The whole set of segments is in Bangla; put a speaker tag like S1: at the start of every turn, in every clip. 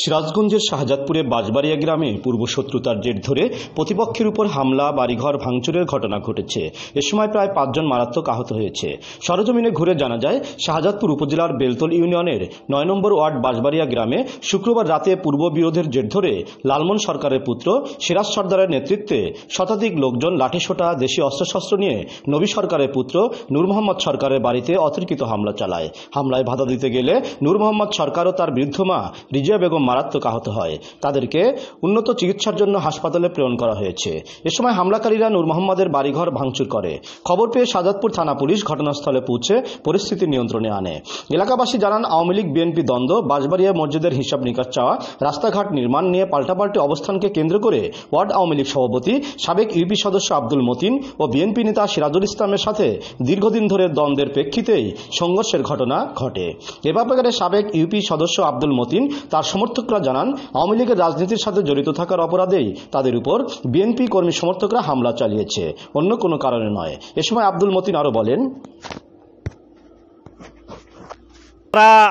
S1: সিরাজগঞ্জের শাহজাদপুরে বাজবাড়িয়া গ্রামে পূর্বশত্রুতার জের ধরে প্রতিপক্ষের উপর হামলা, বাড়িঘর ভাঙচুরের ঘটনা ঘটেছে। এ সময় প্রায় পাঁচজন মারাত্মক আহত হয়েছে। সরজমিনে ঘুরে জানা যায়, শাহজাদপুর উপজেলার বেলতল ইউনিয়নের নয় নম্বর ওয়ার্ড বাঁশবাড়িয়া গ্রামে শুক্রবার রাতে পূর্ব বিরোধের জের ধরে লালমন সরকারের পুত্র সিরাজ সর্দারের নেতৃত্বে শতাধিক লোকজন লাঠিসোঁটা, দেশি অস্ত্রশস্ত্র নিয়ে নবী সরকারের পুত্র নূর মোহাম্মদ সরকারের বাড়িতে অতর্কিত হামলা চালায়। হামলায় বাধা দিতে গেলে নূর মোহাম্মদ সরকার ও তার বৃদ্ধ মা রিজিয়া বেগম মারাত্মক আহত হয়। তাদেরকে উন্নত চিকিৎসার জন্য হাসপাতালে প্রেরণ করা হয়েছে। এ সময় হামলাকারীরা নূর মোহাম্মদের বাড়িঘর ভাঙচুর করে। খবর পেয়ে সাজাদপুর থানা পুলিশ ঘটনাস্থলে পৌঁছে পরিস্থিতি নিয়ন্ত্রণে আনে। এলাকাবাসী জানান, আওয়ামী লীগ, বিএনপি দ্বন্দ্ব, বাঁশবাড়িয়া মসজিদের হিসাব নিকাশ চাওয়া, রাস্তাঘাট নির্মাণ নিয়ে পাল্টাপাল্টি অবস্থানকে কেন্দ্র করে ওয়ার্ড আওয়ামী লীগ সভাপতি, সাবেক ইউপি সদস্য আব্দুল মতিন ও বিএনপি নেতা সিরাজুল ইসলামের সাথে দীর্ঘদিন ধরে দ্বন্দ্বের প্রেক্ষিতেই সংঘর্ষের ঘটনা ঘটে। এ ব্যাপারে সাবেক ইউপি সদস্য আব্দুল মতিন তার সমর্থকরা জানান, আওয়ামী লীগের রাজনীতির সাথে জড়িত থাকার অপরাধেই তাদের উপর বিএনপি কর্মী সমর্থকরা হামলা চালিয়েছে। অন্য কোনো কারণে নয়। এ সময় আব্দুল মতিন আরও বলেন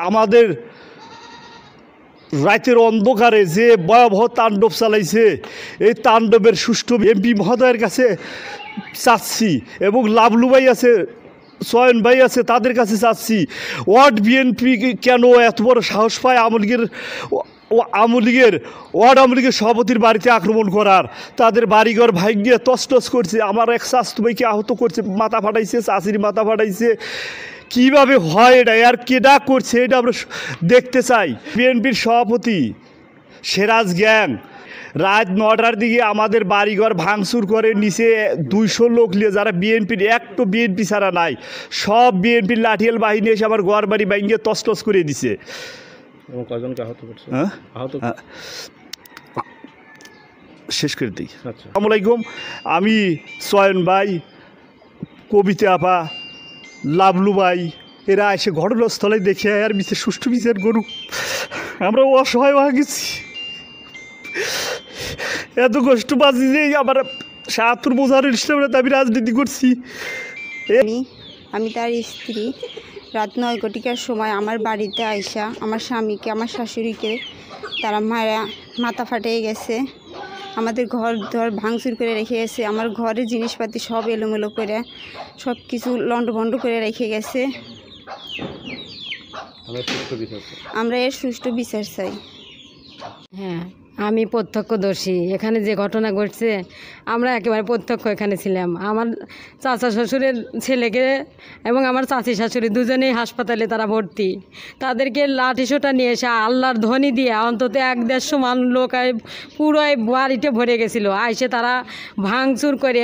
S2: আমাদের রাতের অন্ধকারে যে ভয়াবহ তাণ্ডব চালাইছে, এই তাণ্ডবের সুষ্ঠু এমপি মহোদয়ের কাছে চাচ্ছি এবং লাভলু ভাই আছে, সয়ন ভাই আছে, তাদের কাছে চাচ্ছি, ওয়ার্ড বিএনপি কেন এত বড় সাহস পায় আওয়ামী লীগের আওয়ামী লীগের, ওয়ার্ড আওয়ামী লীগের সভাপতির বাড়িতে আক্রমণ করার। তাদের বাড়িঘর ভাঙিয়ে তছনছ করছে। আমার এক ভাইকে আহত করছে, মাথা ফাটাইছে, চাষির মাথা ফাটাইছে। কীভাবে হয় এটা? আর কেডা করছে এটা আমরা দেখতে চাই। বিএনপির সভাপতি সেরাজ গ্যাং, রাত নটার দিকে আমাদের বাড়িঘর ভাঙচুর করে নিচে দুইশো লোক নিয়ে যারা বিএনপির একটু বিএনপি ছাড়া নাই। সব বিএনপির লাঠিয়াল বাহিনী এসে আবার ঘর বাড়ি ভাঙিয়ে তসটস করে দিছে।
S3: এবং কয়জনকে আহত করছে?
S2: হ্যাঁ?
S3: আহত
S2: হ্যাঁ। শেষ করে দিই।
S3: আচ্ছা।
S2: আসসালামু আলাইকুম আমি সয়ন ভাই কবিতা আপা লাভলু ভাই এরা এসে ঘটনাস্থলে দেখে আর বিচার সুষ্ঠু বিচার করুক আমরা অসহায় হয়ে গেছি। এত কষ্ট পাচ্ছি যে আমার সাহাত্তর বোঝার হিসেবে আমি রাজনীতি করছি।
S4: আমি আমি তার স্ত্রী। রাত নয় ঘটিকার সময় আমার বাড়িতে আইসা আমার স্বামীকে আমার শাশুড়িকে তারা মারা মাথা ফাটিয়ে গেছে। আমাদের ঘর ধর ভাঙচুর করে রেখে গেছে। আমার ঘরের জিনিসপাতি সব এলোমেলো করে সব কিছু লন্ডভন্ড করে রেখে গেছে।
S3: আমরা সুস্থ বিচার চাই।
S4: আমরা এর সুষ্ঠু বিচার চাই।
S5: হ্যাঁ। আমি প্রত্যক্ষদর্শী। এখানে যে ঘটনা ঘটছে, আমরা একেবারে প্রত্যক্ষ এখানে ছিলাম। আমার চাচা শ্বশুরের ছেলেকে এবং আমার চাচি শাশুড়ি দুজনেই হাসপাতালে তারা ভর্তি। তাদেরকে লাঠিসোটা নিয়ে এসে আল্লাহর ধ্বনি দিয়ে অন্তত এক দেড়শো মান লোক পুরোই বাড়িতে ভরে গেছিল। আইসে তারা ভাঙচুর করে,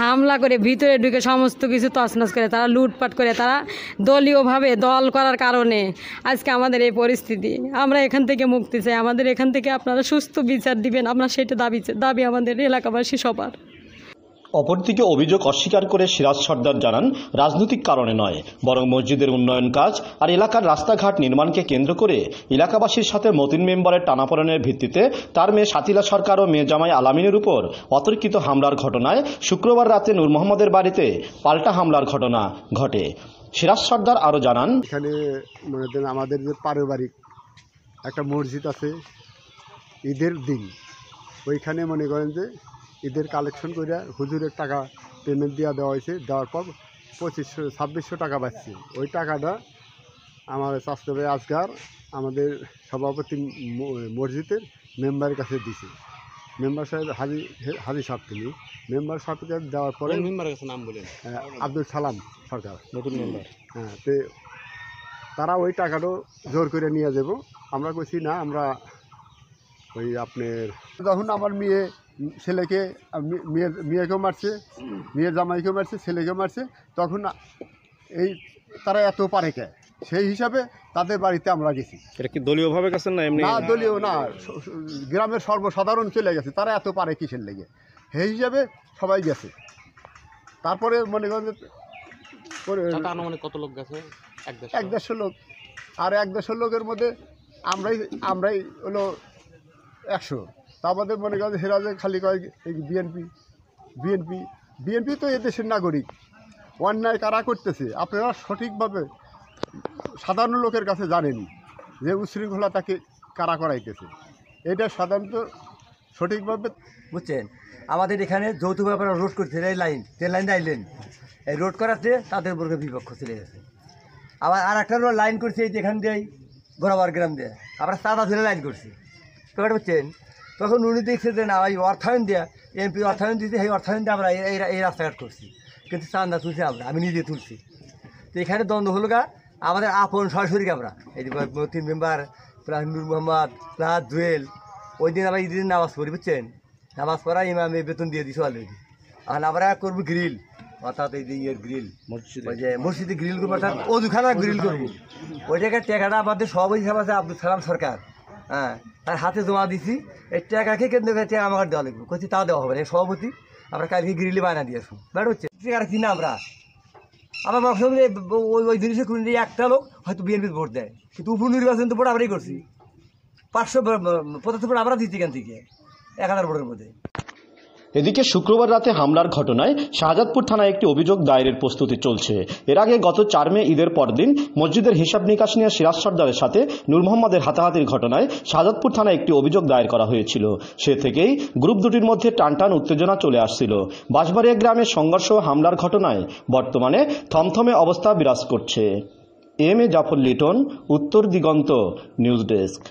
S5: হামলা করে, ভিতরে ঢুকে সমস্ত কিছু তছনছ করে, তারা লুটপাট করে, তারা দলীয়ভাবে দল করার কারণে আজকে আমাদের এই পরিস্থিতি। আমরা এখান থেকে মুক্তি চাই। আমাদের এখান থেকে আপনারা সুস্থ বিচার দিবেন আমরা সেটা দাবি দাবি আমাদের এলাকাবাসী সবার।
S1: অপরদিকে অভিযোগ অস্বীকার করে সিরাজ সর্দার জানান রাজনৈতিক কারণে নয় বরং মসজিদের উন্নয়ন কাজ আর এলাকার রাস্তাঘাট নির্মাণকে কেন্দ্র করে এলাকাবাসীর সাথে মতিন মেম্বারের টানাপড়েনের ভিত্তিতে তার মেয়ে সাতিলা সরকার ও মেয়ে জামাই আলামিনের উপর অতর্কিত হামলার ঘটনায় শুক্রবার রাতে নূর মোহাম্মদের বাড়িতে পাল্টা হামলার ঘটনা ঘটে। সিরাজ সর্দার আরও জানান
S6: এখানে আমাদের যে পারিবারিক একটা মসজিদ আছে ঈদের দিন। ওইখানে মনে করেন যে ঈদের কালেকশন করে হুজুরের টাকা পেমেন্ট দেওয়া দেওয়া হয়েছে। দেওয়ার পর পঁচিশশো ছাব্বিশশো টাকা পাচ্ছি। ওই টাকাটা আমার স্বাস্থ্য ভাই আজকার আমাদের সভাপতি মসজিদের মেম্বারের কাছে দিছে। মেম্বার সাহেব হাজি হাজি সাহেব তিনি। মেম্বার সাহেবকে দেওয়ার পরে
S3: মেম্বারের কাছে নাম বলেন?
S6: আব্দুল সালাম সরকার।
S3: নতুন মেম্বার
S6: হ্যাঁ তে তারা ওই টাকাটাও জোর করে নিয়ে যাব। আমরা কইছি না আমরা ওই আপনার যখন আমার মেয়ে ছেলেকে মেয়ের মেয়েকেও মারছে মেয়ের জামাইকেও মারছে ছেলেকেও মারছে। তখন এই তারা এত পারে কে? সেই হিসাবে তাদের বাড়িতে আমরা গেছি।
S3: এটা কি দলীয়ভাবে গেছেন না এমনি?
S6: না দলীয় না গ্রামের সর্বসাধারণ চলে গেছে তারা এত পারে কিসের লেগে? সেই হিসাবে সবাই গেছে। তারপরে মনে করেন
S3: আনুমানিক কত লোক গেছে? এক
S6: এক দেড়শো লোক। আর এক দেড়শো লোকের মধ্যে আমরাই আমরাই হলো একশো। তা আমাদের মনে করেন হেরাজে খালি কয় বিএনপি বিএনপি বিএনপি তো এদেশের নাগরিক। অন্যায় কারা করতেছে? আপনারা সঠিকভাবে সাধারণ লোকের কাছে জানেন যে উশৃঙ্খলা তাকে কারা করাইতেছে। এটা সাধারণত সঠিকভাবে
S7: বুঝছেন? আমাদের এখানে যৌথভাবে আপনারা রোড করছে এই লাইন ট্রেন লাইন আইলেন। এই রোড করাতে তাদের উপরে বিপক্ষ চলে গেছে। আবার আর একটা লাইন করছে এই যেখান দিয়ে গোড়াবার গ্রাম দিয়ে। আমরা সাদা ধরে লাইন করছি। ব্যাপারটা বুঝছেন তখন উনি দেখছে যে না এই অর্থায়ন দেয়া এমপি অর্থায়ন দিতে সেই অর্থায়ন দিয়ে আমরা এই এই- রাস্তাঘাট করছি। কিন্তু চান্দা তুলছি আমরা আমি নিজে তুলছি। তো এখানে দ্বন্দ্ব হলো গা আমাদের আপন সরাসরি আমরা। এই যে তিন member plus Nur Mohammad plus Jewel ওই দিন আমরা ঈদের নামাজ পড়ি বুঝছেন? নামাজ পড়া ইমামে বেতন দিয়ে দিছি অলরেডি আর আমরা করব গ্রিল অর্থাৎ এই যে ইয়ের গ্রিল যে মসজিদে গ্রিল করব অর্থাৎ অজুখানা গ্রিল করব। ওই জায়গায় টাকাটা আমাদের সভাপতি হিসাব আছে আব্দুল সালাম সরকার। হ্যাঁ তার হাতে জমা দিছি। এই টাকাকে কেন্দ্র করে টাকা আমাকে দেওয়া লাগবে। কইছি তা দেওয়া হবে না। সভাপতি, আমরা কালকে গ্রিলি বায়না দিয়ে আসুন ব্যাট হচ্ছে টাকা কিনা আমরা। আমার যে ওই ওই জিনিসের কোনো একটা লোক হয়তো বিএনপির ভোট দেয়। কিন্তু উপনির্বাচন তো ভোট আমরাই করছি। পাঁচশো, পঁচাত্তর ভোট আমরা দিচ্ছি এখান থেকে। এক হাজার ভোটের মধ্যে।
S1: এদিকে শুক্রবার রাতে হামলার ঘটনায় শাহজাদপুর থানায় একটি অভিযোগ দায়েরের প্রস্তুতি চলছে। এর আগে গত চার মে ঈদের পরদিন মসজিদের হিসাব নিকাশ নিয়ে সিরাজ সর্দারের সাথে নূর মোহাম্মদের হাতাহাতির ঘটনায় শাহজাদপুর থানায় একটি অভিযোগ দায়ের করা হয়েছিল। সে থেকেই গ্রুপ দুটির মধ্যে টানটান উত্তেজনা চলে আসছিল। বাঁশবাড়িয়া গ্রামের সংঘর্ষ হামলার ঘটনায় বর্তমানে থমথমে অবস্থা বিরাজ করছে। এম এ জাফর লিটন, উত্তর দিগন্ত, নিউজ ডেস্ক।